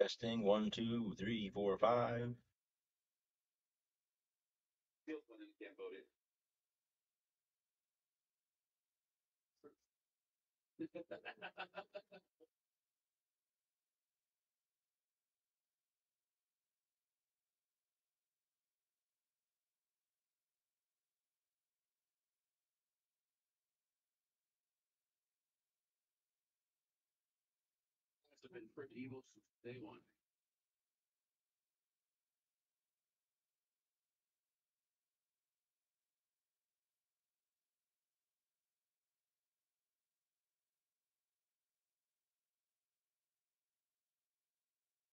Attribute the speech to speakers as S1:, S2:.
S1: Testing one, two, three, four, five.
S2: Must have been pretty evil since day one.